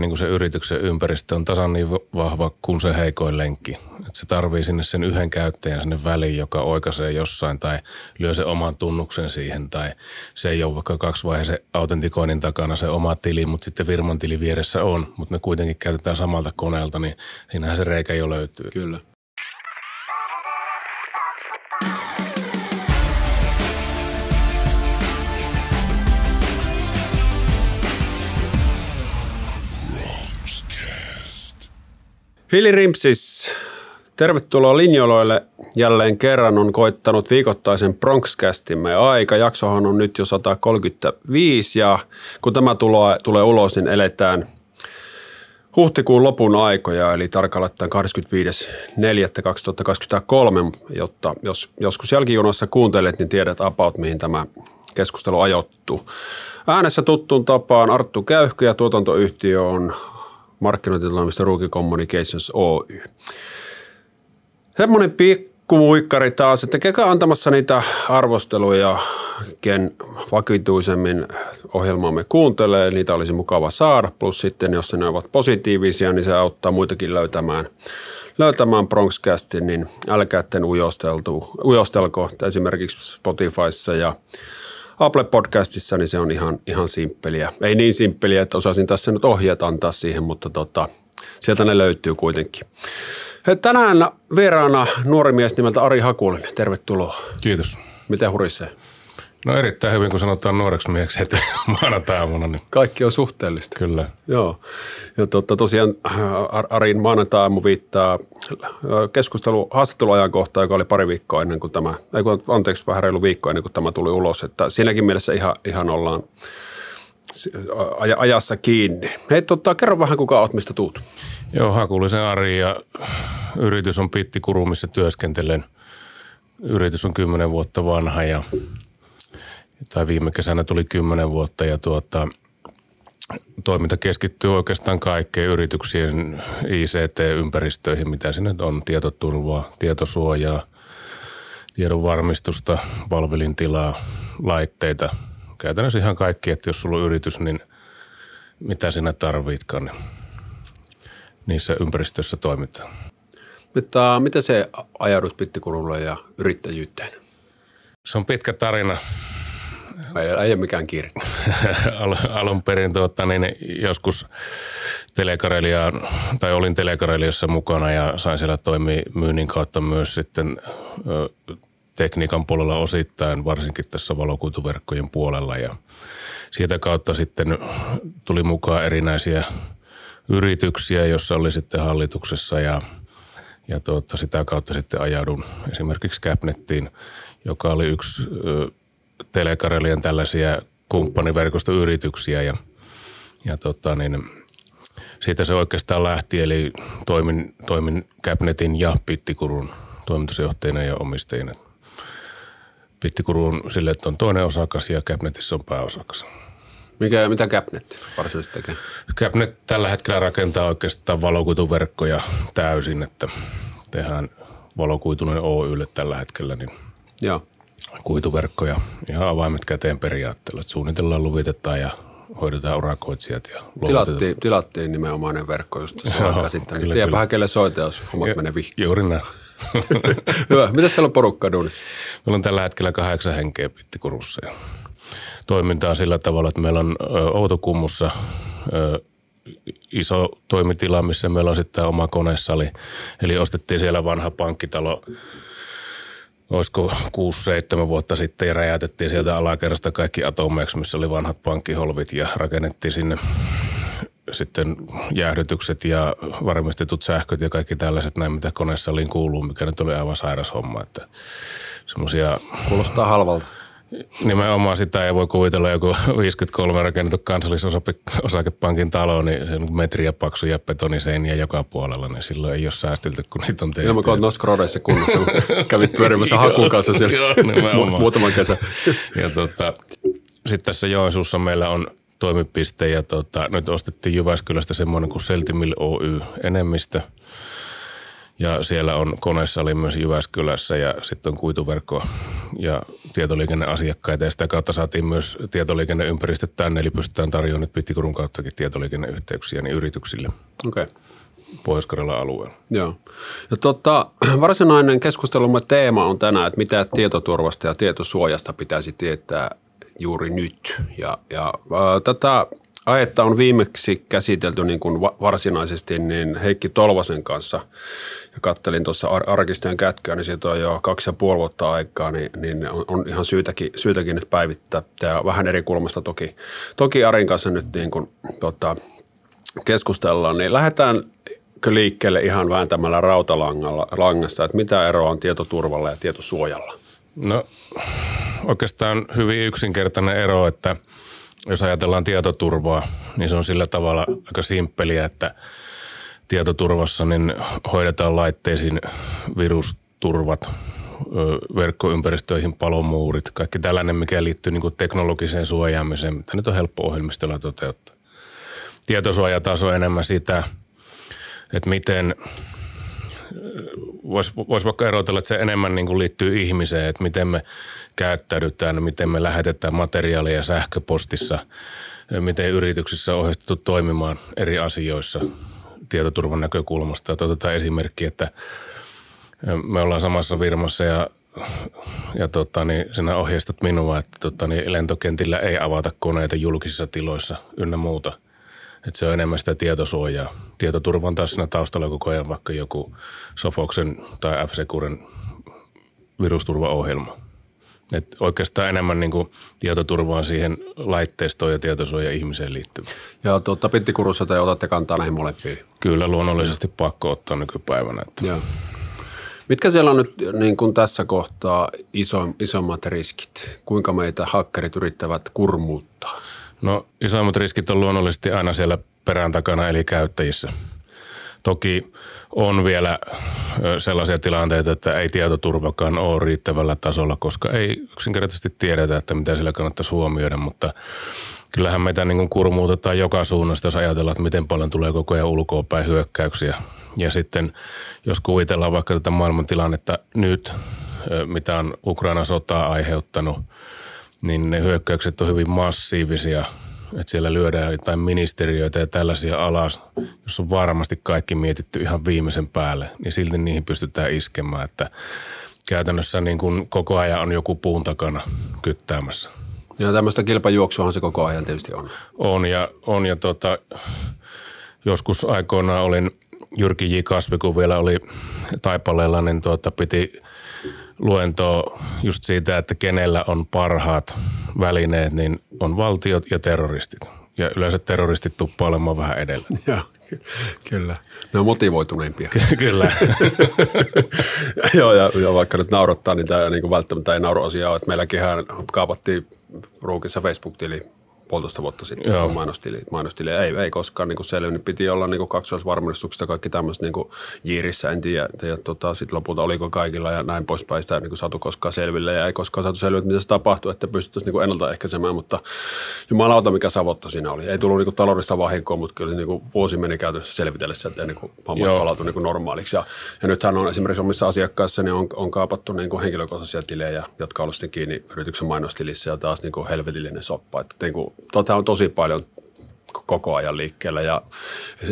niin kuin se yrityksen ympäristö on tasan niin vahva kuin se heikoin lenkki. Että se tarvii sinne sen yhden käyttäjän sinne väliin, joka oikaisee jossain tai lyö sen oman tunnuksen siihen. Tai se ei ole vaikka kaksivaiheisen autentikoinnin takana se oma tili, mutta sitten firman tili vieressä on. Mutta me kuitenkin käytetään samalta koneelta, niin siinähän se reikä jo löytyy. Kyllä. Hili Rimpsis, tervetuloa linjoloille. Jälleen kerran on koittanut viikoittaisen Bronxcastimme aika. Jaksohan on nyt jo 135 ja kun tämä tulee, tulee ulos, niin eletään huhtikuun lopun aikoja, eli tarkalleen 25.4.2023, jotta jos joskus jälkijunassa kuuntelet, niin tiedät about, mihin tämä keskustelu ajoittuu. Äänessä tuttuun tapaan Arttu Käyhkö ja tuotantoyhtiö on markkinointitoimisto Ruuki Communications Oy. Semmoinen pikku muikkari taas, että kekä antamassa niitä arvosteluja, ken vakituisemmin ohjelmaamme kuuntelee, niitä olisi mukava saada. Plus sitten, jos ne ovat positiivisia, niin se auttaa muitakin löytämään, löytämään Bronxcastin, niin älkää ujostelko esimerkiksi Spotifyssa ja Apple Podcastissa, niin se on ihan, ihan simppeliä. Ei niin simppeliä, että osaisin tässä nyt ohjeet antaa siihen, mutta tota, sieltä ne löytyy kuitenkin. Tänään vieraana nuori mies nimeltä Ari Hakulinen. Tervetuloa. Kiitos. Miten hurisee? No erittäin hyvin, kun sanotaan nuoreksi mieheksi heti maanantai-aamuna. Niin. Kaikki on suhteellista. Kyllä. Joo. Ja totta, tosiaan äh, Arin maanantai-aamu viittaa äh, keskustelu, haastatteluajankohta, joka oli pari viikkoa ennen kuin tämä, ei kun, anteeksi, vähän reilu viikko ennen kuin tämä tuli ulos. Että siinäkin mielessä ihan, ihan ollaan ajassa kiinni. Hei, totta, kerro vähän, kuka olet, mistä tuut. Joo, Hakulisen Ari ja yritys on Pittikuru, missä työskentelen. Yritys on kymmenen vuotta vanha ja tai viime kesänä tuli kymmenen vuotta ja tuota, toiminta keskittyy oikeastaan kaikkeen yrityksien ICT-ympäristöihin, mitä sinne on, tietoturvaa, tietosuojaa, tiedon varmistusta, palvelintilaa, laitteita. Käytännössä ihan kaikki, että jos sulla on yritys, niin mitä sinä tarvitkaan, niin niissä ympäristöissä toimitaan. Mutta miten se ajaudut Pittikurulle ja yrittäjyyteen? Se on pitkä tarina. Ei, ei ole mikään kiire. Alun perin tuota, niin joskus Telekarelia, tai olin Telekareliassa mukana ja sain siellä toimia myynnin kautta myös sitten ö, tekniikan puolella osittain, varsinkin tässä valokuituverkkojen puolella ja siitä kautta sitten tuli mukaan erinäisiä yrityksiä, jossa oli sitten hallituksessa ja, ja tuota, sitä kautta sitten ajaudun esimerkiksi Capnettiin, joka oli yksi ö, Telekarelian tällaisia kumppaniverkostoyrityksiä ja, ja tota niin, siitä se oikeastaan lähti, eli toimin, toimin Capnetin ja Pittikurun toimitusjohtajana ja omistajina. Pittikuru on sille, että on toinen osakas ja Capnetissä on pääosakas. Mikä, mitä Capnet varsinaisesti tekee? Capnet tällä hetkellä rakentaa oikeastaan valokuituverkkoja täysin, että tehdään valokuitunen Oylle tällä hetkellä, niin Joo kuituverkkoja ihan avaimet käteen periaatteella. Että suunnitellaan, luvitetaan ja hoidetaan urakoitsijat ja tilattiin, tilattiin nimenomainen verkko just se aikaa sitten. Niin tiedäpähän kelle soita, jos hommat ja, menee vihkiin. Juuri näin. Hyvä. Mitäs teillä on porukkaa duunissa? Meillä on tällä hetkellä kahdeksan henkeä Pittikurussa ja toimintaa sillä tavalla, että meillä on Outokummussa iso toimitila, missä meillä on sitten oma konesali. Eli ostettiin siellä vanha pankkitalo olisiko 6-7 vuotta sitten ja räjäytettiin sieltä alakerrasta kaikki atomeiksi, missä oli vanhat pankkiholvit ja rakennettiin sinne sitten jäähdytykset ja varmistetut sähköt ja kaikki tällaiset näin, mitä koneessa oli kuuluu, mikä nyt oli aivan sairas homma. Että semmosia... Kuulostaa halvalta. Nimenomaan sitä ei voi kuvitella joku 53 rakennettu kansallisosakepankin talo, niin metriä paksuja betoniseiniä joka puolella, niin silloin ei ole säästilty, kun niitä on tehty. Ilman kun noissa krodeissa kunnossa, kävit pyörimässä hakun kanssa siellä Joo, muutaman kesän. ja tota, sitten tässä Joensuussa meillä on toimipiste ja tota, nyt ostettiin Jyväskylästä semmoinen kuin Seltimil Oy enemmistö. Ja siellä on koneessa oli myös Jyväskylässä ja sitten on kuituverkko ja tietoliikenneasiakkaita. Ja sitä kautta saatiin myös tietoliikenneympäristöt tänne, eli pystytään tarjoamaan nyt Pittikurun kauttakin tietoliikenneyhteyksiä niin yrityksille. Okei. Okay. pohjois alueella. Joo. Ja tota, varsinainen keskustelumme teema on tänään, että mitä tietoturvasta ja tietosuojasta pitäisi tietää juuri nyt. Ja, ja ää, tätä aihetta on viimeksi käsitelty niin kuin varsinaisesti niin Heikki Tolvasen kanssa ja kattelin tuossa ar- arkistojen kätköä, niin siitä on jo kaksi ja puoli vuotta aikaa, niin, niin on, on ihan syytäkin, syytäkin nyt päivittää. Tämä vähän eri kulmasta toki, toki Arin kanssa nyt niin kuin, tota, keskustellaan, niin lähdetään liikkeelle ihan vääntämällä rautalangasta, että mitä eroa on tietoturvalla ja tietosuojalla? No oikeastaan hyvin yksinkertainen ero, että – jos ajatellaan tietoturvaa, niin se on sillä tavalla aika simppeliä, että tietoturvassa niin hoidetaan laitteisiin virusturvat, verkkoympäristöihin palomuurit, kaikki tällainen, mikä liittyy niin teknologiseen suojaamiseen, mitä nyt on helppo ohjelmistolla toteuttaa. Tietosuojataso on enemmän sitä, että miten voisi vois vaikka erotella, että se enemmän niin kuin liittyy ihmiseen, että miten me käyttäydytään, miten me lähetetään materiaalia sähköpostissa, miten yrityksissä on ohjeistettu toimimaan eri asioissa tietoturvan näkökulmasta. Ja otetaan esimerkki, että me ollaan samassa firmassa ja ja tota, niin sinä ohjeistat minua, että tota, niin lentokentillä ei avata koneita julkisissa tiloissa ynnä muuta – että se on enemmän sitä tietosuojaa. Tietoturva on taas siinä taustalla koko ajan vaikka joku Sofoksen tai f virusturvaohjelma. Et oikeastaan enemmän niin kuin tietoturvaa siihen laitteistoon ja tietosuoja ihmiseen liittyvä. Ja tuota, Pittikurussa te otatte kantaa näihin molempiin? Kyllä, luonnollisesti ja. pakko ottaa nykypäivänä. Että. Ja. Mitkä siellä on nyt niin kuin tässä kohtaa iso, isommat riskit? Kuinka meitä hakkerit yrittävät kurmuuttaa? No isoimmat riskit on luonnollisesti aina siellä perään takana eli käyttäjissä. Toki on vielä sellaisia tilanteita, että ei tietoturvakaan ole riittävällä tasolla, koska ei yksinkertaisesti tiedetä, että mitä sillä kannattaisi huomioida, mutta kyllähän meitä niin kurmuutetaan joka suunnasta, jos ajatellaan, että miten paljon tulee koko ajan ulkoa päin hyökkäyksiä. Ja sitten jos kuvitellaan vaikka tätä maailmantilannetta nyt, mitä on Ukraina sotaa aiheuttanut – niin ne hyökkäykset on hyvin massiivisia. Että siellä lyödään jotain ministeriöitä ja tällaisia alas, jos on varmasti kaikki mietitty ihan viimeisen päälle, niin silti niihin pystytään iskemään. Että käytännössä niin kuin koko ajan on joku puun takana kyttäämässä. Ja tämmöistä kilpajuoksuahan se koko ajan tietysti on. On ja, on ja tota, joskus aikoinaan olin Jyrki J. Kasvi, kun vielä oli taipaleella, niin tuota, piti luentoa just siitä, että kenellä on parhaat välineet, niin on valtiot ja terroristit. Ja yleensä terroristit tuppaa olemaan vähän edellä. Joo, kyllä. Ne on motivoituneimpia. kyllä. Joo, ja, ja, vaikka nyt naurattaa, niin tämä niin välttämättä ei nauru asiaa, että meilläkin kaapattiin Ruukissa Facebook-tili puolitoista vuotta sitten Joo. mainostili, mainostili. Ei, ei koskaan niin selvinnyt. Piti olla niin kaksoisvarmennustuksesta kaikki tämmöistä niin jiirissä, en tiedä. Ja tota, sitten lopulta oliko kaikilla ja näin poispäin sitä niin saatu koskaan selville. Ja ei koskaan saatu selville, mitä se tapahtui, että pystyttäisiin niin ennaltaehkäisemään. Mutta jumalauta, mikä savotta siinä oli. Ei tullut niin taloudellista vahinkoa, mutta kyllä niin vuosi meni käytännössä selvitellessä, että ennen kuin hommat palautui niin normaaliksi. Ja, ja nythän on esimerkiksi omissa asiakkaissa niin on, on kaapattu niin henkilökohtaisia tilejä, jotka sitten kiinni yrityksen mainostilissä ja taas niin helvetillinen soppa. Että niin kuin tota on tosi paljon koko ajan liikkeellä ja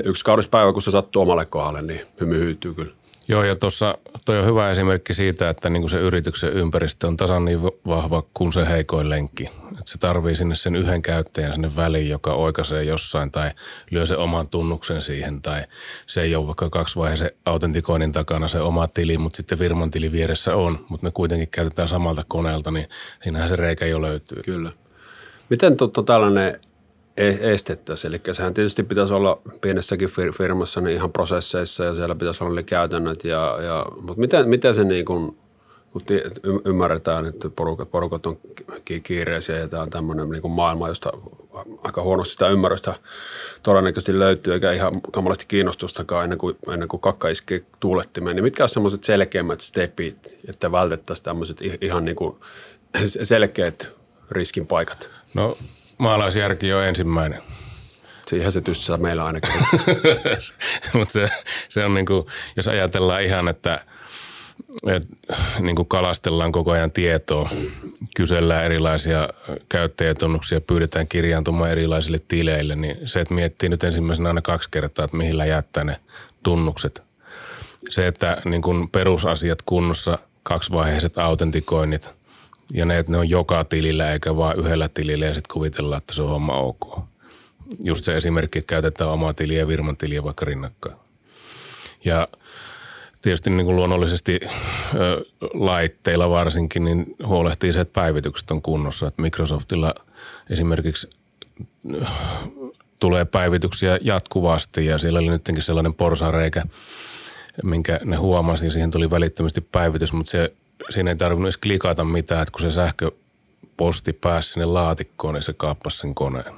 yksi kaurispäivä, kun se sattuu omalle kohdalle, niin hymy hyytyy kyllä. Joo, ja tuossa toi on hyvä esimerkki siitä, että niin kuin se yrityksen ympäristö on tasan niin vahva kuin se heikoin lenkki. Että se tarvii sinne sen yhden käyttäjän sinne väliin, joka oikaisee jossain tai lyö sen oman tunnuksen siihen. Tai se ei ole vaikka kaksivaiheisen autentikoinnin takana se oma tili, mutta sitten firman tili vieressä on. Mutta ne kuitenkin käytetään samalta koneelta, niin siinähän se reikä jo löytyy. Kyllä. Miten totta tällainen e- estettäisiin? Eli sehän tietysti pitäisi olla pienessäkin firmassa niin ihan prosesseissa ja siellä pitäisi olla ne käytännöt. Ja, ja, mutta miten, miten se niin kuin, kun ymmärretään, että porukat, porukat on kiireisiä ja tämä on tämmöinen niin kuin maailma, josta aika huonosti sitä ymmärrystä todennäköisesti löytyy, eikä ihan kamalasti kiinnostustakaan ennen kuin, ennen kuin kakka iskee tuulettimeen. Niin mitkä on semmoiset selkeimmät stepit, että vältettäisiin tämmöiset ihan niin kuin selkeät riskin paikat? No maalaisjärki on ensimmäinen. Siihen se tyssää meillä ainakin. Mutta se, se on niin kuin, jos ajatellaan ihan, että, että niin kuin kalastellaan koko ajan tietoa, kysellään erilaisia käyttäjätunnuksia, pyydetään kirjaantumaan erilaisille tileille, niin se, että miettii nyt ensimmäisenä aina kaksi kertaa, että mihin jättää ne tunnukset. Se, että niin kuin perusasiat kunnossa, kaksivaiheiset autentikoinnit ja ne, että ne on joka tilillä eikä vain yhdellä tilillä ja sitten kuvitellaan, että se on homma ok. Just se esimerkki, että käytetään omaa tiliä ja Virman tiliä vaikka rinnakkain. Ja tietysti niin kuin luonnollisesti ö, laitteilla varsinkin, niin huolehtii se, että päivitykset on kunnossa. Että Microsoftilla esimerkiksi tulee päivityksiä jatkuvasti ja siellä oli nytkin sellainen porsareikä, minkä ne huomasi ja siihen tuli välittömästi päivitys, mutta se, siinä ei tarvinnut edes klikata mitään, että kun se sähköposti pääsi sinne laatikkoon, niin se kaappasi sen koneen.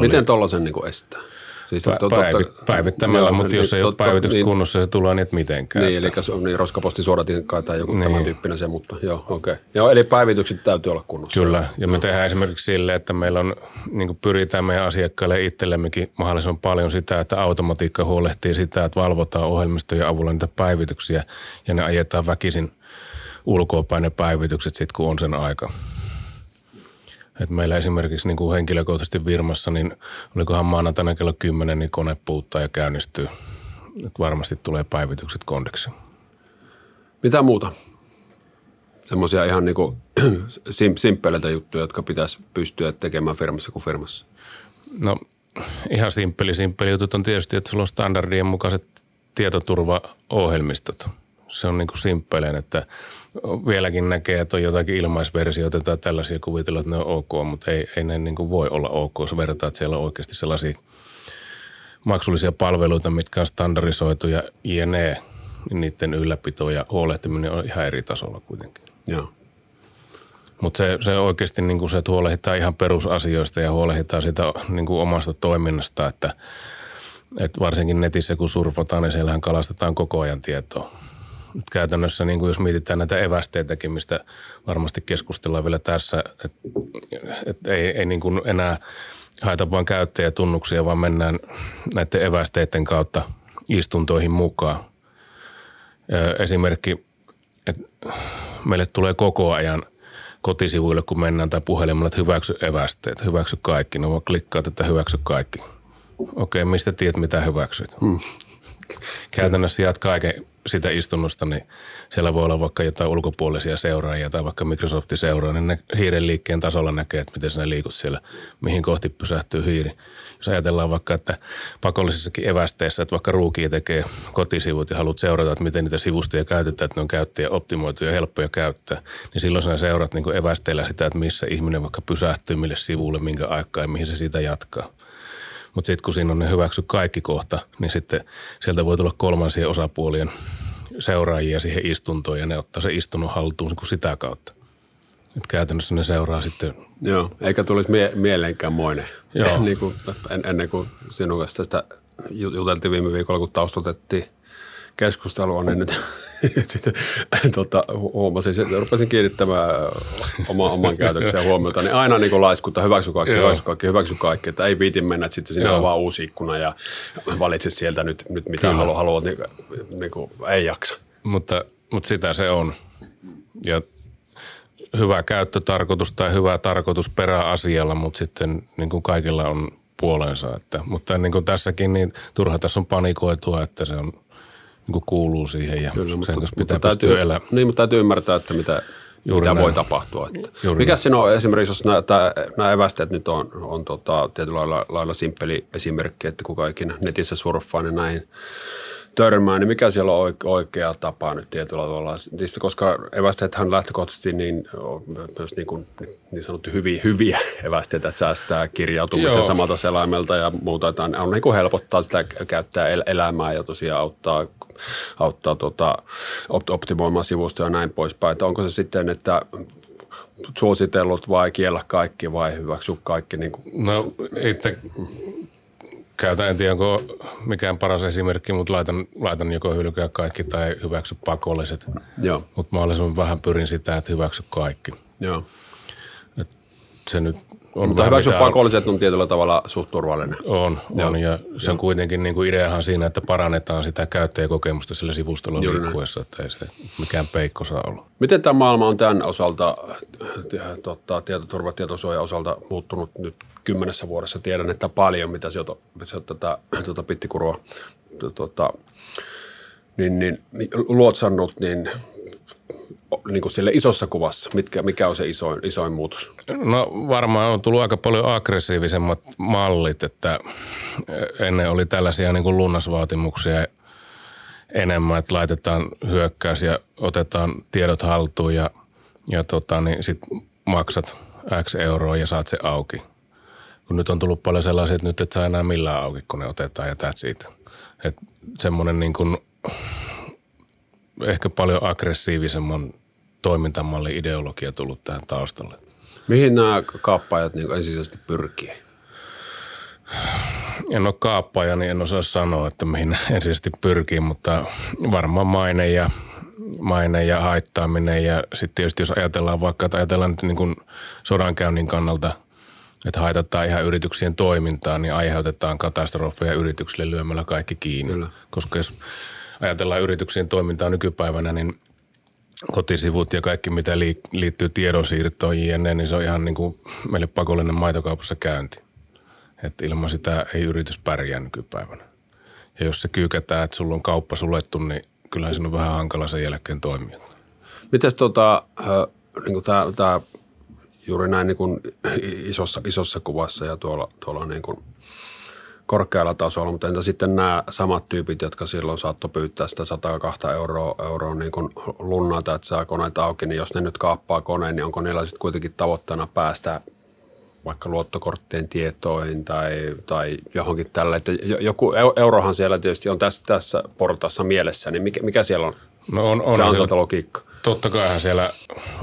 Miten tuollaisen niin estää? Siis Pä, to, päivi, päivittämällä, joo, mutta jos ei totta, ole päivitykset niin, kunnossa, se tulee niin, että mitenkään. Niin, eli niin, roskaposti suodatin kai tai joku niin. tämän tyyppinen se, mutta joo, okei. Okay. Joo, eli päivitykset täytyy olla kunnossa. Kyllä, ja me no. tehdään esimerkiksi sille, että meillä on, niin pyritään meidän asiakkaille itsellemmekin mahdollisimman paljon sitä, että automatiikka huolehtii sitä, että valvotaan ohjelmistojen avulla niitä päivityksiä ja ne ajetaan väkisin ulkoapäin ne päivitykset sitten, kun on sen aika. Et meillä esimerkiksi niin kuin henkilökohtaisesti Virmassa, niin olikohan maanantaina kello 10, niin kone puuttaa ja käynnistyy. Et varmasti tulee päivitykset kondiksi. Mitä muuta? Semmoisia ihan niin kuin simppeleitä juttuja, jotka pitäisi pystyä tekemään firmassa kuin firmassa? No ihan simppeli, simppeli jutut on tietysti, että sulla on standardien mukaiset tietoturvaohjelmistot. Se on niin kuin simppeleen, että – vieläkin näkee, että on jotakin ilmaisversioita tai tällaisia kuvitella, että ne on ok, mutta ei, ei ne niin kuin voi olla ok, jos vertaa, että siellä on oikeasti sellaisia maksullisia palveluita, mitkä on standardisoitu ja jne, niin niiden ylläpito ja huolehtiminen on ihan eri tasolla kuitenkin. Joo. Mutta se, se oikeasti niin kuin se, että huolehditaan ihan perusasioista ja huolehditaan sitä niin kuin omasta toiminnasta, että, että varsinkin netissä kun surfataan, niin siellähän kalastetaan koko ajan tietoa käytännössä, niin kuin jos mietitään näitä evästeitäkin, mistä varmasti keskustellaan vielä tässä, että, että ei, ei niin kuin enää haeta vain käyttäjätunnuksia, vaan mennään näiden evästeiden kautta istuntoihin mukaan. Esimerkki, että meille tulee koko ajan kotisivuille, kun mennään tai puhelimella, että hyväksy evästeet, hyväksy kaikki. No vaan klikkaat, että hyväksy kaikki. Okei, mistä tiedät, mitä hyväksyt? Hmm. Käytännössä jaat kaiken sitä istunnosta, niin siellä voi olla vaikka jotain ulkopuolisia seuraajia tai vaikka Microsoft seuraa, niin ne hiiren liikkeen tasolla näkee, että miten sinä liikut siellä, mihin kohti pysähtyy hiiri. Jos ajatellaan vaikka, että pakollisissakin evästeissä, että vaikka ruuki tekee kotisivut ja haluat seurata, että miten niitä sivustoja käytetään, että ne on käyttäjä optimoitu ja helppoja käyttää, niin silloin sinä seurat niin evästeillä sitä, että missä ihminen vaikka pysähtyy, mille sivulle, minkä aikaa ja mihin se sitä jatkaa. Mutta sitten kun siinä on ne hyväksy kaikki kohta, niin sitten sieltä voi tulla kolmansien osapuolien seuraajia siihen istuntoon ja ne ottaa se istunnon haltuun kuin sitä kautta. Et käytännössä ne seuraa sitten. Joo, eikä tulisi mie- mieleenkään moinen. Joo. niin kuin, en, ennen kuin sinun kanssa tästä juteltiin viime viikolla, kun taustotettiin keskustelua, niin nyt sitten tota, huomasin, että rupesin kiinnittämään oma, oman käytöksen huomiota, niin aina niin laiskutta, hyväksy kaikki, Joo. hyväksy kaikki, hyväksy kaikki, että ei viitin mennä, että sitten sinne on vaan uusi ikkuna ja valitse sieltä nyt, nyt mitä haluat, haluat niin, niin kuin, ei jaksa. Mutta, mutta sitä se on. Ja hyvä käyttötarkoitus tai hyvä tarkoitus peräasialla, mutta sitten niin kuin kaikilla on puolensa. Että, mutta niin kuin tässäkin, niin turha tässä on panikoitua, että se on – niin kuuluu siihen ja Kyllä, mutta, sen kanssa pitää mutta täytyy, elää. Niin, mutta täytyy ymmärtää, että mitä, Juuri mitä voi tapahtua. Että. Mikä siinä on esimerkiksi, jos nämä, nämä evästeet nyt on, on tota, tietyllä lailla, lailla simppeli esimerkki, että kuka ikinä netissä surffaa, niin näin törmää, niin mikä siellä on oikea tapa nyt tietyllä tavalla? Koska evästeethän lähtökohtaisesti niin, myös niin, kuin, niin sanottu hyviä, hyviä evästeitä, että säästää kirjautumisen Joo. samalta selaimelta ja muuta. Että on, on niin kuin helpottaa sitä käyttää elämää ja tosiaan auttaa auttaa tota, optimoimaan sivustoja ja näin poispäin. Että onko se sitten, että suositellut vai kiellä kaikki vai hyväksy kaikki? Niin kuin? No itse käytän, en tiedä onko mikään paras esimerkki, mutta laitan, laitan joko hylkää kaikki tai hyväksy pakolliset. Joo. Mutta mahdollisimman vähän pyrin sitä, että hyväksy kaikki. Joo. Et se nyt on Mutta hyväksy pakolliset on tietyllä tavalla suht turvallinen. On, Joo. on ja se on kuitenkin niin kuin ideahan siinä, että parannetaan sitä käyttäjäkokemusta sillä sivustolla Juuri liikkuessa, että ei se mikään peikko saa olla. Miten tämä maailma on tämän osalta, tota, tietoturva, tietosuojan osalta muuttunut nyt kymmenessä vuodessa? Tiedän, että paljon, mitä se on, tätä tuota pittikurua tuota, niin, niin, luotsannut, niin, niin kuin sille isossa kuvassa, mitkä, mikä on se isoin, isoin muutos? No varmaan on tullut aika paljon aggressiivisemmat mallit, että ennen oli tällaisia niin kuin lunnasvaatimuksia enemmän, että laitetaan hyökkäys ja otetaan tiedot haltuun ja, ja tota, niin sit maksat X euroa ja saat se auki. Kun nyt on tullut paljon sellaisia, että nyt et saa enää millään auki, kun ne otetaan ja that's it. Että semmoinen niin kuin ehkä paljon aggressiivisemman toimintamallin ideologia tullut tähän taustalle. Mihin nämä kaappaajat niin ensisijaisesti pyrkii? En ole kaappaaja, niin en osaa sanoa, että mihin ensisijaisesti pyrkii, mutta varmaan maine ja, maine ja haittaaminen. Ja sitten tietysti jos ajatellaan vaikka, että ajatellaan nyt niin kuin sodankäynnin kannalta, että haitataan ihan yrityksien toimintaa, niin aiheutetaan katastrofeja yrityksille lyömällä kaikki kiinni. Kyllä. Koska jos ajatellaan yrityksien toimintaa nykypäivänä, niin kotisivut ja kaikki, mitä liittyy tiedonsiirtoon jne, niin se on ihan niin kuin meille pakollinen maitokaupassa käynti. Että ilman sitä ei yritys pärjää nykypäivänä. Ja jos se kyykätään, että sulla on kauppa sulettu, niin kyllähän se on vähän hankala sen jälkeen toimia. Mites tota, niin tämä, tämä juuri näin niin kuin isossa, isossa kuvassa ja tuolla, tuolla niin kuin korkealla tasolla, mutta entä sitten nämä samat tyypit, jotka silloin saattoi pyytää sitä 102 euroa, euroa niin kuin lunnata, että saa koneet auki, niin jos ne nyt kaappaa koneen, niin onko niillä sitten kuitenkin tavoitteena päästä vaikka luottokorttien tietoihin tai, tai johonkin tällä. Että jo- joku eu- eurohan siellä tietysti on tässä, tässä portaassa mielessä, niin mikä, mikä siellä on? No on, on se on siellä- sieltä logiikka. Totta kaihan siellä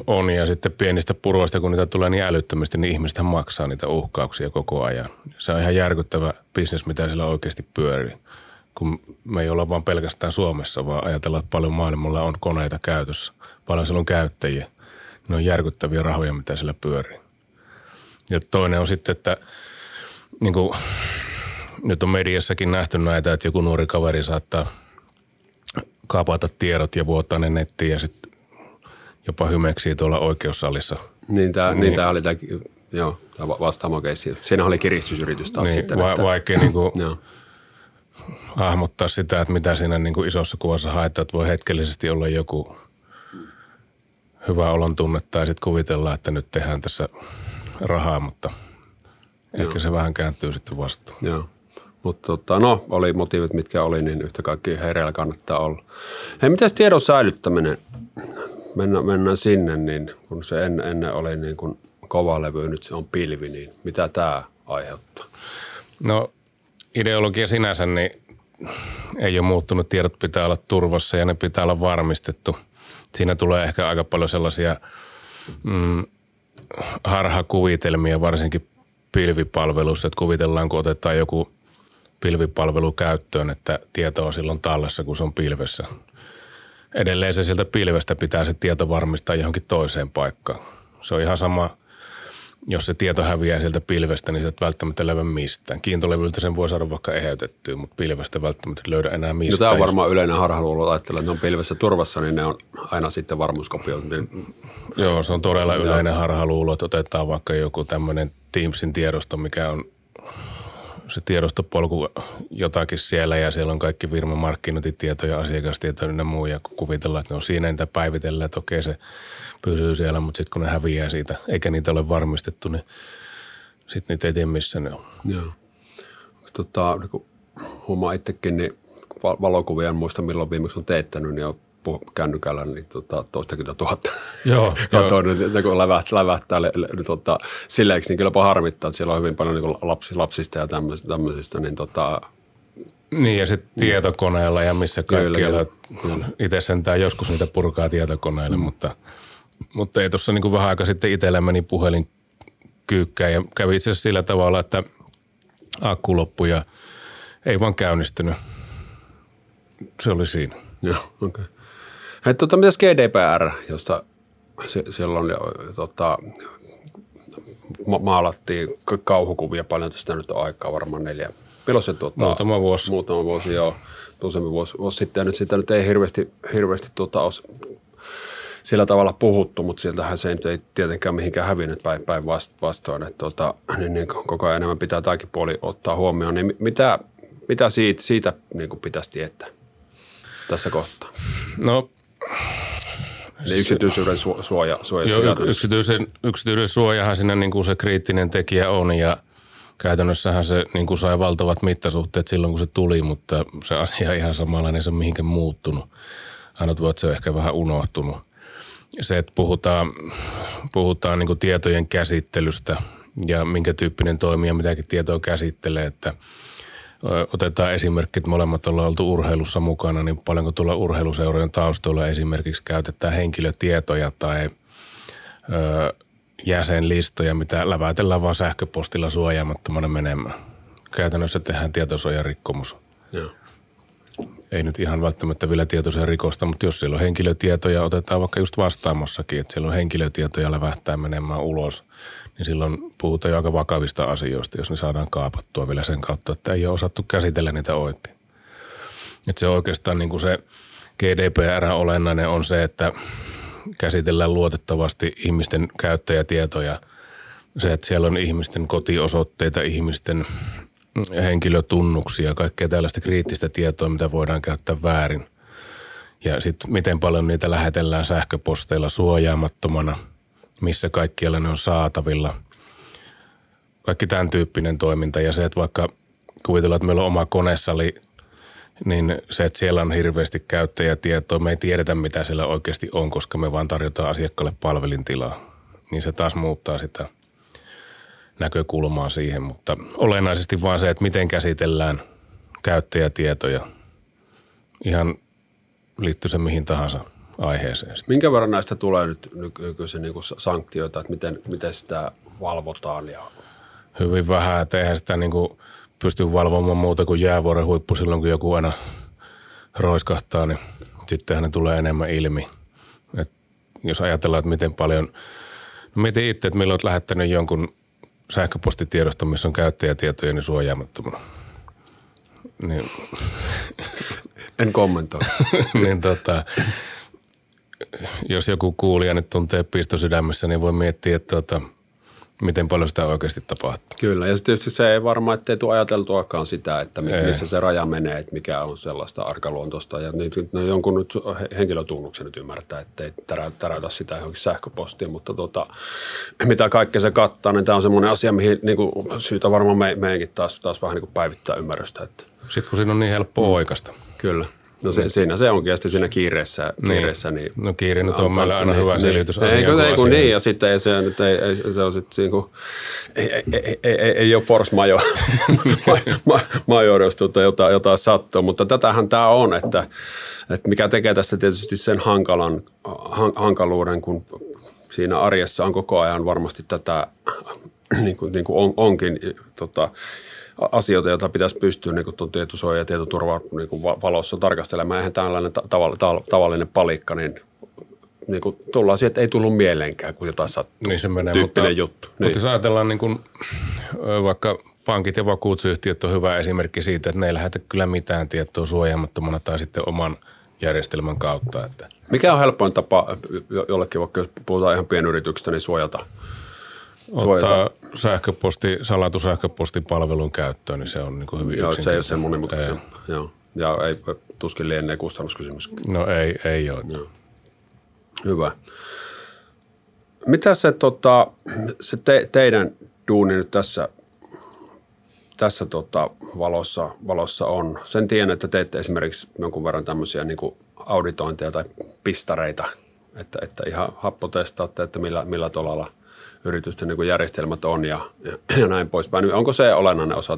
on ja sitten pienistä puroista, kun niitä tulee niin älyttömästi, niin ihmisethän maksaa niitä uhkauksia koko ajan. Se on ihan järkyttävä bisnes, mitä siellä oikeasti pyörii. Kun me ei olla vaan pelkästään Suomessa, vaan ajatellaan, että paljon maailmalla on koneita käytössä. Paljon siellä on käyttäjiä. Ne on järkyttäviä rahoja, mitä siellä pyörii. Ja toinen on sitten, että niin kuin, nyt on mediassakin nähty näitä, että joku nuori kaveri saattaa kaapata tiedot ja vuottaa ne nettiin ja sitten jopa hymeksii tuolla oikeussalissa. Niin tämä niin. Niin. niin oli tämä, joo, tämä va- vastaamo keissi. Siinä oli kiristysyritys taas Niin, sitten. va- että, vaikea niin kuin joo. hahmottaa sitä, että mitä siinä niin kuin isossa kuvassa haetaan, että voi hetkellisesti olla joku hyvä olon tunne tai sitten kuvitellaan, että nyt tehdään tässä rahaa, mutta ehkä se vähän kääntyy sitten vastaan. Joo. Mutta tota, no, oli motiivit mitkä oli, niin yhtä kaikki hereillä kannattaa olla. Hei, mitäs tiedon säilyttäminen? Mennään, mennään sinne, niin kun se en, ennen oli niin kuin kova levy, nyt se on pilvi, niin mitä tämä aiheuttaa? No ideologia sinänsä niin ei ole muuttunut. Tiedot pitää olla turvassa ja ne pitää olla varmistettu. Siinä tulee ehkä aika paljon sellaisia mm, harhakuvitelmia, varsinkin pilvipalvelussa, että kuvitellaan, kun otetaan joku pilvipalvelu käyttöön, että tieto on silloin tallessa, kun se on pilvessä. Edelleen se sieltä pilvestä pitää se tieto varmistaa johonkin toiseen paikkaan. Se on ihan sama, jos se tieto häviää sieltä pilvestä, niin se et välttämättä löyä mistään. Kiintolevyltä sen voi saada vaikka eheytettyä, mutta pilvestä välttämättä löydä enää No, mistään. tämä on varmaan yleinen harhaluulo, ajattelee, että ne on pilvessä turvassa, niin ne on aina sitten varmuuskopio. Niin, Joo, se on todella yleinen harhaluulo, että otetaan vaikka joku tämmöinen Teamsin tiedosto, mikä on se tiedostopolku jotakin siellä ja siellä on kaikki firman markkinointitietoja, asiakastietoja ja muu ja kuvitellaan, että ne on siinä, niitä päivitellään, että okei se pysyy siellä, mutta sitten kun ne häviää siitä, eikä niitä ole varmistettu, niin sitten niitä ei tiedä missä ne on. Joo. Tota, niin kun huomaa itsekin, niin va- valokuvia en muista milloin viimeksi on teettänyt, niin on kännykällä niin tota, toistakymmentä tuhatta. Joo, Katoin, että niin kun lävähtää, lävähtää le, le, tota, silleeksi, niin kylläpä harmittaa, että siellä on hyvin paljon niin lapsi, lapsista ja tämmöisistä, tämmöisistä niin tota, Niin ja sitten tietokoneella ja missä kaikkialla. kyllä. Itse sentään joskus niitä purkaa tietokoneelle, mm. mutta, mutta ei tuossa niin vähän aika sitten itsellä meni puhelin kyykkään ja kävi itse asiassa sillä tavalla, että akku loppui ja ei vaan käynnistynyt. Se oli siinä. Joo, okei. Okay. Hei, tota, mitäs GDPR, josta se, silloin jo, tota, ma- maalattiin kauhukuvia paljon tästä nyt on aikaa, varmaan neljä. Milloin se tuota, Muutama vuosi. Muutama vuosi, joo. Useampi vuosi, vuosi sitten. Ja nyt sitä nyt ei hirveästi, hirveästi tuota, os, sillä tavalla puhuttu, mutta sieltähän se ei tietenkään mihinkään hävinnyt päin, päin vastoin. Että tuota, niin, niin koko ajan enemmän pitää tämäkin puoli ottaa huomioon. Niin mitä, mitä siitä, siitä niin kuin pitäisi tietää tässä kohtaa? No Eli yksityisyyden suoja, suojasta. Joo, yksityisen, yksityisen suojahan siinä niin kuin se kriittinen tekijä on ja käytännössähän se niin kuin sai valtavat mittasuhteet silloin, kun se tuli, mutta se asia ihan samanlainen, se on mihinkään muuttunut. Ainut että se on ehkä vähän unohtunut. Se, että puhutaan, puhutaan niin kuin tietojen käsittelystä ja minkä tyyppinen toimija mitäkin tietoa käsittelee, että – otetaan esimerkki, että molemmat ollaan oltu urheilussa mukana, niin paljonko tuolla urheiluseurojen taustoilla esimerkiksi käytetään henkilötietoja tai ö, jäsenlistoja, mitä läväitellään vain sähköpostilla suojaamattomana menemään. Käytännössä tehdään tietosuojan rikkomus. Joo ei nyt ihan välttämättä vielä tietoisen rikosta, mutta jos siellä on henkilötietoja, otetaan vaikka just vastaamossakin, että siellä on henkilötietoja lävähtää menemään ulos, niin silloin puhutaan jo aika vakavista asioista, jos ne saadaan kaapattua vielä sen kautta, että ei ole osattu käsitellä niitä oikein. Että se oikeastaan niin kuin se GDPR olennainen on se, että käsitellään luotettavasti ihmisten käyttäjätietoja. Se, että siellä on ihmisten kotiosoitteita, ihmisten henkilötunnuksia, kaikkea tällaista kriittistä tietoa, mitä voidaan käyttää väärin. Ja sitten miten paljon niitä lähetellään sähköposteilla suojaamattomana, missä kaikkialla ne on saatavilla. Kaikki tämän tyyppinen toiminta ja se, että vaikka kuvitellaan, että meillä on oma konesali, niin se, että siellä on hirveästi käyttäjätietoa, me ei tiedetä mitä siellä oikeasti on, koska me vaan tarjotaan asiakkaalle palvelintilaa. Niin se taas muuttaa sitä – näkökulmaa siihen, mutta olennaisesti vaan se, että miten käsitellään käyttäjätietoja. Ihan liittyy se mihin tahansa aiheeseen. Minkä verran näistä tulee nyt nykyisin niin sanktioita, että miten, miten sitä valvotaan? Ja... Hyvin vähän, että eihän sitä niin kuin pysty valvomaan muuta kuin jäävuoren huippu silloin, kun joku aina roiskahtaa, niin sittenhän ne tulee enemmän ilmi. Et jos ajatellaan, että miten paljon, no mietin itse, että milloin olet lähettänyt jonkun sähköpostitiedosto, missä on käyttäjätietoja, niin suojaamattomana. Niin. En kommentoi. niin tota, jos joku kuulija nyt tuntee pisto sydämessä, niin voi miettiä, että tota, miten paljon sitä oikeasti tapahtuu. Kyllä, ja tietysti se ei varmaan, ettei tule ajateltuakaan sitä, että missä ei. se raja menee, että mikä on sellaista arkaluontoista. Ja niin, no jonkun nyt henkilötunnuksen nyt ymmärtää, ettei täräytä sitä johonkin sähköpostiin, mutta tota, mitä kaikkea se kattaa, niin tämä on semmoinen asia, mihin niin kuin, syytä varmaan me, meidänkin taas, taas vähän niin kuin päivittää ymmärrystä. Että. Sitten kun siinä on niin helppo mm. oikasta. Kyllä. No se, siinä se onkin, ja sitten siinä kiireessä. Niin. kiireessä niin, no kiire nyt on meillä aina niin, hyvä niin, selitys niin, Eikö, ei, kun niin, ja sitten ei se, nyt ei, ei, se on sitten niin kuin, ei, ei, ei, ei, ei ole force major, major jos tuota jotain, jotain sattuu, mutta tätähän tämä on, että, että mikä tekee tästä tietysti sen hankalan, hankaluuden, kun siinä arjessa on koko ajan varmasti tätä, niin kuin, niin kuin on, onkin, tota, asioita, joita pitäisi pystyä niin kuin tietosuoja- ja tietoturva niin kuin valossa tarkastelemaan. Eihän tällainen tav- tavallinen palikka, niin niin kuin tullaan siihen, että ei tullut mieleenkään, kun jotain sattuu. Niin se menee, mutta, juttu. Niin. Mutta jos ajatellaan niin kuin, vaikka pankit ja vakuutusyhtiöt on hyvä esimerkki siitä, että ne ei lähetä kyllä mitään tietoa suojaamattomana tai sitten oman järjestelmän kautta. Että. Mikä on helpoin tapa jollekin, vaikka jos puhutaan ihan pienyrityksestä, niin suojata ottaa sähköposti, salatu sähköpostipalvelun käyttöön, niin se on niin kuin hyvin Joo, se ei ole sen monimutkaisen. Joo. Ja ei, tuskin lienee kustannuskysymys. No ei, ei ole. Joo. Hyvä. Mitä se, tota, se te, teidän duuni nyt tässä, tässä tota, valossa, valossa on? Sen tiedän, että teette esimerkiksi jonkun verran tämmöisiä niin kuin auditointeja tai pistareita, että, että ihan happotestaatte, että millä, millä tolalla – yritysten niin järjestelmät on ja, ja, ja näin poispäin. Onko se olennainen osa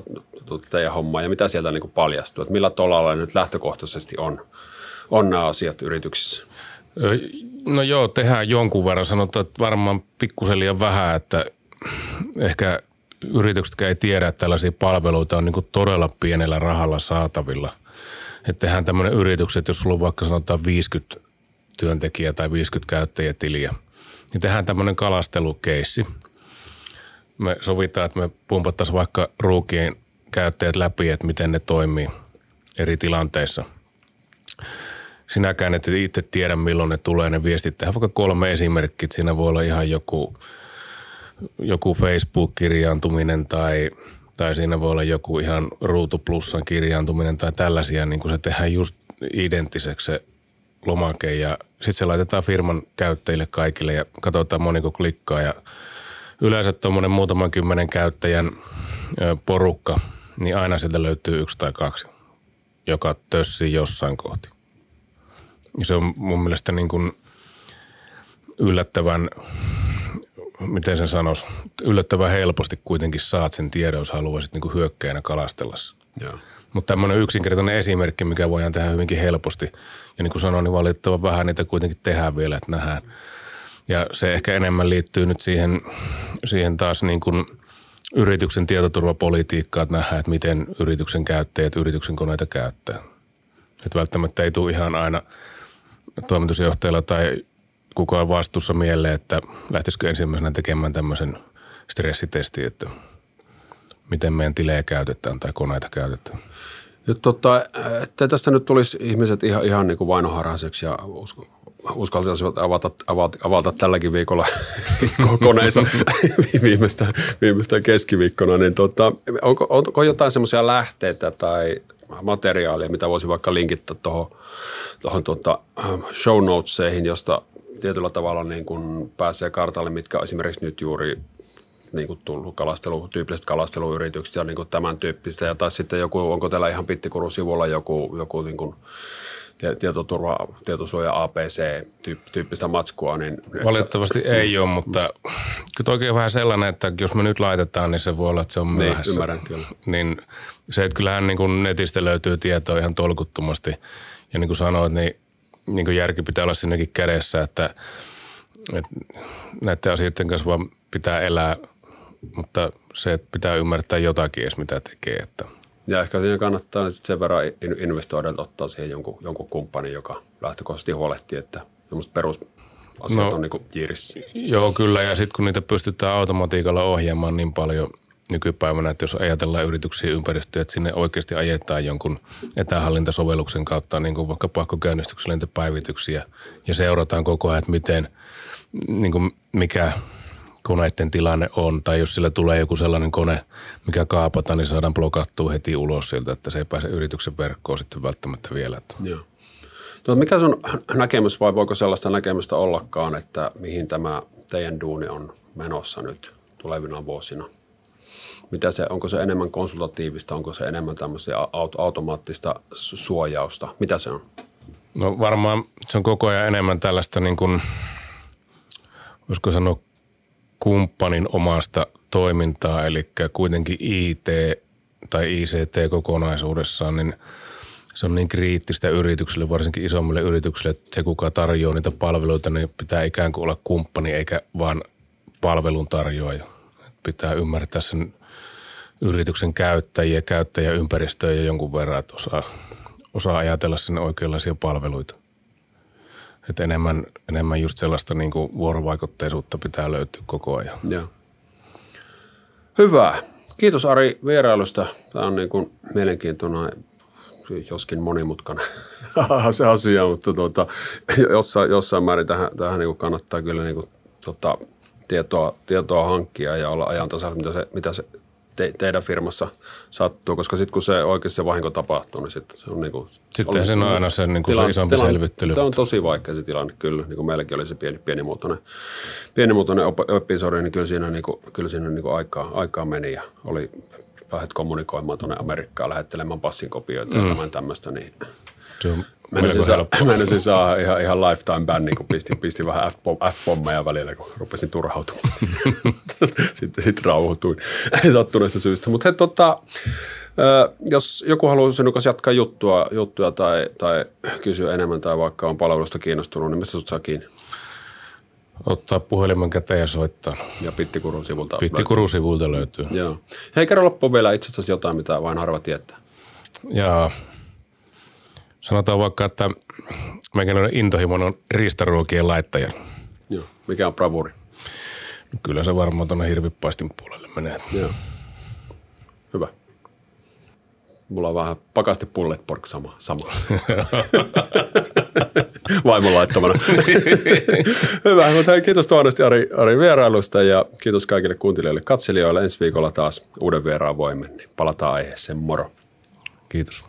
teidän hommaa ja mitä sieltä niin paljastuu? Että millä tolalla nyt lähtökohtaisesti on, on nämä asiat yrityksissä? No joo, tehdään jonkun verran. Sanotaan, että varmaan pikkusen liian vähän, että ehkä yritykset ei tiedä, että tällaisia palveluita on niin todella pienellä rahalla saatavilla. Että tehdään tämmöinen yritykset, jos sulla on vaikka sanotaan 50 työntekijää tai 50 käyttäjätiliä – niin tehdään tämmöinen kalastelukeissi. me sovitaan, että me pumpattaisiin vaikka ruukien käyttäjät läpi, että miten ne toimii eri tilanteissa. Sinäkään et itse tiedä, milloin ne tulee ne viestit. Tehdään vaikka kolme esimerkkiä. Siinä voi olla ihan joku, joku Facebook-kirjaantuminen tai, tai siinä voi olla joku ihan Ruutu Plusan kirjaantuminen tai tällaisia. Niin kuin se tehdään just identtiseksi se lomake ja sitten se laitetaan firman käyttäjille kaikille ja katsotaan moniko klikkaa ja yleensä tuommoinen muutaman kymmenen käyttäjän porukka, niin aina sieltä löytyy yksi tai kaksi, joka tössii jossain kohti. Ja se on mun mielestä niin kuin yllättävän, miten sen sanoisi, yllättävän helposti kuitenkin saat sen tiedon, jos haluaisit niin kuin hyökkäinä kalastella. Joo. Mutta tämmöinen yksinkertainen esimerkki, mikä voidaan tehdä hyvinkin helposti. Ja niin kuin sanoin, niin valitettavan vähän niitä kuitenkin tehdään vielä, että nähdään. Ja se ehkä enemmän liittyy nyt siihen, siihen taas niin kuin yrityksen tietoturvapolitiikkaan, että nähdään, että miten yrityksen käyttäjät yrityksen koneita käyttää. Että välttämättä ei tule ihan aina toimitusjohtajalla tai kukaan vastuussa mieleen, että lähtisikö ensimmäisenä tekemään tämmöisen stressitesti, että – miten meidän tilejä käytetään tai koneita käytetään. Ja tota, että tästä nyt tulisi ihmiset ihan, ihan niin kuin vainoharhaiseksi ja usko, uskaltaisivat avata, avata, avata tälläkin viikolla koneissa viimeistään, viimeistään keskiviikkona, niin tota, onko, onko jotain semmoisia lähteitä tai materiaalia, mitä voisi vaikka linkittää tuohon tohon, tota, show notesihin, josta tietyllä tavalla niin kuin pääsee kartalle, mitkä esimerkiksi nyt juuri niin kuin tullut kalastelu, tyypilliset kalasteluyritykset ja niin kuin tämän tyyppistä. Ja tai sitten joku, onko teillä ihan Pittikurun sivulla joku, joku niin kuin tietoturva, tietosuoja APC-tyyppistä matskua. Niin Valitettavasti sä, ei ole, mutta kyllä oikein vähän sellainen, että jos me nyt laitetaan, niin se voi olla, että se on niin, myöhässä. Niin, ymmärrän kyllä. Niin se, että kyllähän niin kuin netistä löytyy tietoa ihan tolkuttomasti. Ja niin kuin sanoit, niin, niin kuin järki pitää olla sinnekin kädessä, että, että näiden asioiden kanssa vaan pitää elää – mutta se, että pitää ymmärtää jotakin edes, mitä tekee. Että. Ja ehkä siinä kannattaa sen verran investoida, ottaa siihen jonkun, jonkun kumppanin, joka lähtökohtaisesti huolehtii, että semmoista perusasiat no, on niin jiirissä. Joo, kyllä. Ja sitten kun niitä pystytään automatiikalla ohjaamaan niin paljon nykypäivänä, että jos ajatellaan yrityksiä ympäristöä, että sinne oikeasti ajetaan jonkun etähallintasovelluksen kautta niin kuin vaikka pakkokäynnistyksellä päivityksiä ja seurataan koko ajan, että miten, niin kuin mikä koneiden tilanne on, tai jos sillä tulee joku sellainen kone, mikä kaapata, niin saadaan blokattua heti ulos sieltä, että se ei pääse yrityksen verkkoon sitten välttämättä vielä. Joo. Tuo, mikä sun näkemys vai voiko sellaista näkemystä ollakaan, että mihin tämä teidän duuni on menossa nyt tulevina vuosina? Mitä se, onko se enemmän konsultatiivista, onko se enemmän tämmöistä automaattista suojausta? Mitä se on? No varmaan se on koko ajan enemmän tällaista niin kuin, voisiko sanoa kumppanin omasta toimintaa, eli kuitenkin IT tai ICT kokonaisuudessaan, niin se on niin kriittistä yrityksille, varsinkin isommille yrityksille, että se kuka tarjoaa niitä palveluita, niin pitää ikään kuin olla kumppani eikä vaan palvelun tarjoaja. Pitää ymmärtää sen yrityksen käyttäjiä, käyttäjäympäristöä ja jonkun verran, että osaa, osaa ajatella sinne oikeanlaisia palveluita. Että enemmän, enemmän just sellaista niin kuin vuorovaikutteisuutta pitää löytyä koko ajan. Joo. Hyvä. Kiitos Ari vierailusta. Tämä on niin kuin mielenkiintoinen, joskin monimutkainen se asia, mutta tuota, jossain, jossain määrin tähän, tähän niin kuin kannattaa kyllä niin kuin, tota, tietoa, tietoa hankkia ja olla ajan tasalla, mitä se, mitä se te, teidän firmassa sattuu, koska sitten kun se oikeasti se vahinko tapahtuu, niin sitten se on niin kuin... Sitten se on aina se, niin kuin tilanne, se isompi tilanne, selvittely. Tämä on tosi vaikea se tilanne kyllä, niin kuin meilläkin oli se pieni, pienimuotoinen, pienimuotoinen episodi, niin kyllä siinä, niin kuin, kyllä siinä niin kuin aikaa, aikaa meni ja oli lähdet kommunikoimaan tuonne Amerikkaan, lähettelemään passin kopioita mm. ja tämän tämmöistä, niin se on Menisin saa, menisin saa ihan, ihan lifetime bändi, kun pistin, pistin vähän F-pommeja välillä, kun rupesin turhautumaan. sitten, sitten rauhoituin sattuneesta syystä. Mutta tota, jos joku haluaa sinun kanssa jatkaa juttua, juttuja tai, tai kysyä enemmän tai vaikka on palvelusta kiinnostunut, niin mistä sinut saa kiinni? Ottaa puhelimen käteen ja soittaa. Ja Pittikurun sivulta Pittikurun sivulta löytyy. Joo. Hei, kerro loppuun vielä itse asiassa jotain, mitä vain harva tietää. Jaa, Sanotaan vaikka, että meikäläinen intohimoinen riistaruokien laittaja. Joo. Mikä on bravuri? Kyllä se varmaan tuonne hirvipaistin puolelle menee. Joo. Hyvä. Mulla on vähän pakasti pullet pork sama. sama. Vaimon laittamana. Hyvä, mutta hei, kiitos tuonnesti Ari, Ari vierailusta ja kiitos kaikille kuuntelijoille katselijoille. Ensi viikolla taas uuden vieraan voimme, niin palataan aiheeseen. Moro. Kiitos.